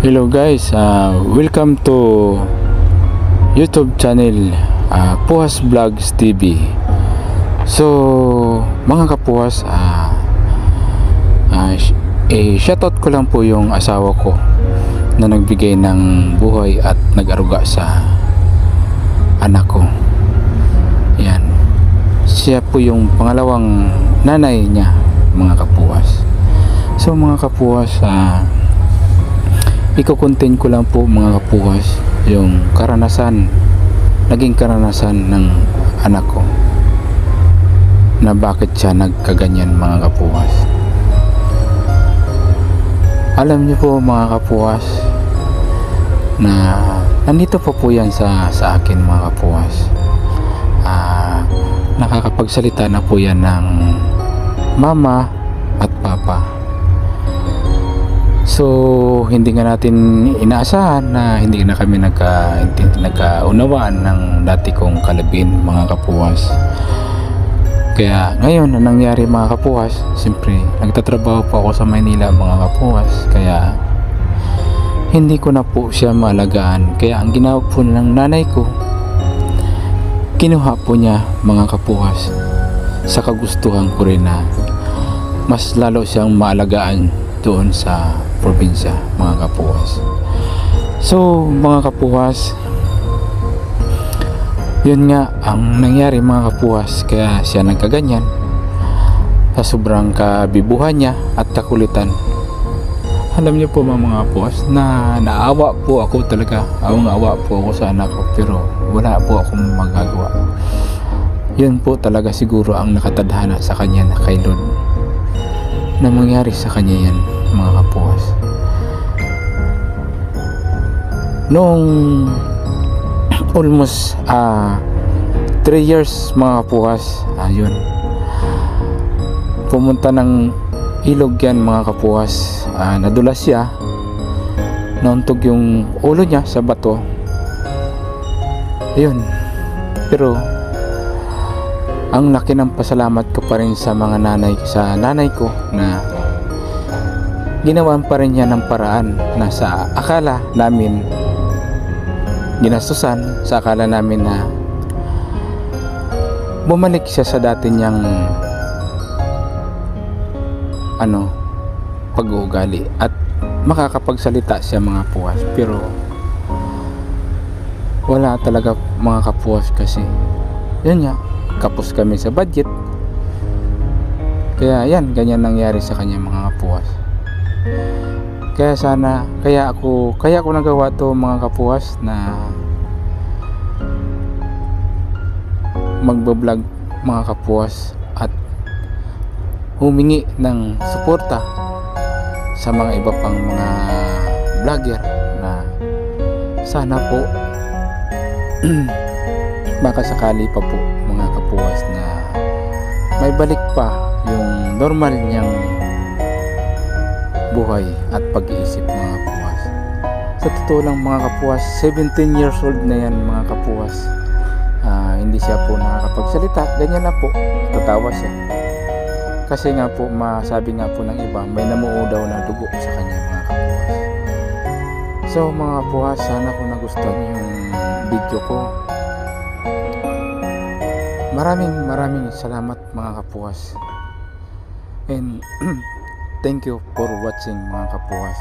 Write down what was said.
Hello guys, uh, welcome to YouTube channel uh, Puhas Vlogs TV. So, mga kapuhas, uh, uh, eh, shoutout ko lang po yung asawa ko na nagbigay ng buhay at nag-aruga sa anak ko. Yan. Siya po yung pangalawang nanay niya, mga kapuhas. So, mga kapuhas, ah, iko-content ko lang po mga kapuhas yung karanasan naging karanasan ng anak ko na bakit siya nagkaganyan mga kapuhas alam niyo po mga kapuhas na nandito po po yan sa, sa akin mga kapuhas ah, nakakapagsalita na po yan ng mama at papa So, hindi nga natin inaasahan na hindi na kami nagka, nagkaunawaan ng dati kong kalabin, mga kapuwas. Kaya ngayon, ang nangyari mga kapuwas, siyempre, nagtatrabaho po ako sa Maynila mga kapuwas. Kaya, hindi ko na po siya maalagaan. Kaya, ang ginawa po ng nanay ko, kinuha po niya mga kapuwas sa kagustuhan ko rin na mas lalo siyang maalagaan doon sa probinsya mga kapuwas so mga kapuwas yun nga ang nangyari mga kapuwas kaya siya nagkaganyan. Sa sobrang kabibuhan niya at kakulitan. Alam niyo po mga mga kapuwas na naawa po ako talaga. Awang awa po ako sa anak ko pero wala po akong magagawa. Yun po talaga siguro ang nakatadhana sa kanya na kay Lord. Na mangyari sa kanya yan mga kapuas noong almost ah 3 years mga kapuas ayun. Pumunta ng ilog yan mga kapuas Ah, nadulas siya. Nauntog yung ulo niya sa bato. Ayun. Pero ang laki ng pasalamat ko pa rin sa mga nanay sa nanay ko na ginawan pa rin niya ng paraan na sa akala namin ginastusan sa akala namin na bumalik siya sa dati niyang ano pag-uugali at makakapagsalita siya mga puwas. Pero wala talaga mga kapuwas kasi. Yun nga kapos kami sa budget. Kaya yan ganyan nangyari sa kanya mga kapuwas kaya sana kaya ako kaya ako nagawa to mga kapuwas na magbablog mga kapuwas at humingi ng suporta sa mga iba pang mga vlogger na sana po baka pa po mga kapuwas na may balik pa yung normal niyang buhay at pag-iisip mga kapuwas. Sa totoo lang mga kapuwas 17 years old na yan mga kapuwas. Ah, hindi siya po nakakapagsalita. Ganyan na po. Tatawa siya. Kasi nga po masabi nga po ng iba may namuo daw na dugo sa kanya mga kapuwas. So mga kapuwas sana kung nagustuhan yung video ko. Maraming maraming salamat mga kapuwas. And thank you for watching mga kapuwas